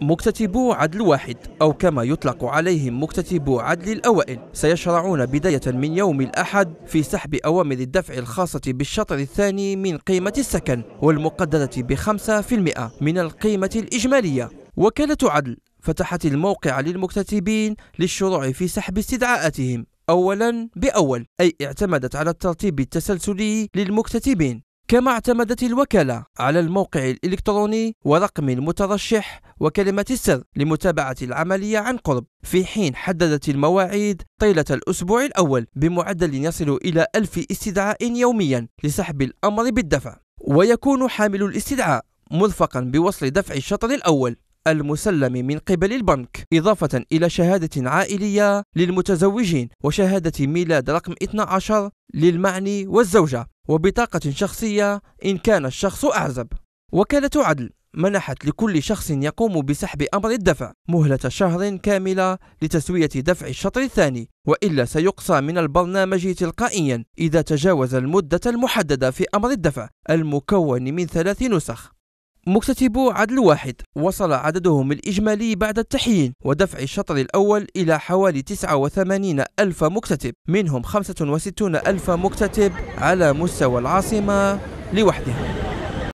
مكتتبو عدل واحد أو كما يطلق عليهم مكتتبو عدل الأوائل. سيشرعون بداية من يوم الأحد في سحب أوامر الدفع الخاصة بالشطر الثاني من قيمة السكن والمقدرة بخمسة في المئة من القيمة الإجمالية. وكالة عدل فتحت الموقع للمكتتبين للشروع في سحب استدعاءاتهم أولا بأول أي اعتمدت على الترتيب التسلسلي للمكتتبين. كما اعتمدت الوكالة على الموقع الإلكتروني ورقم المترشح وكلمة السر لمتابعة العملية عن قرب. في حين حددت المواعيد طيلة الأسبوع الأول بمعدل يصل إلى ألف استدعاء يوميا لسحب الأمر بالدفع ويكون حامل الاستدعاء مرفقا بوصل دفع الشطر الأول. المسلم من قبل البنك إضافة إلى شهادة عائلية للمتزوجين وشهادة ميلاد رقم 12 للمعني والزوجة وبطاقة شخصية إن كان الشخص أعزب. وكالة عدل منحت لكل شخص يقوم بسحب أمر الدفع مهلة شهر كاملة لتسوية دفع الشطر الثاني وإلا سيقصى من البرنامج تلقائيا إذا تجاوز المدة المحددة في أمر الدفع المكون من ثلاث نسخ. مكتتبو عدل واحد وصل عددهم الإجمالي بعد التحيين ودفع الشطر الأول إلى حوالي 89 ألف مكتتب منهم 65 ألف مكتتب على مستوى العاصمة لوحدها.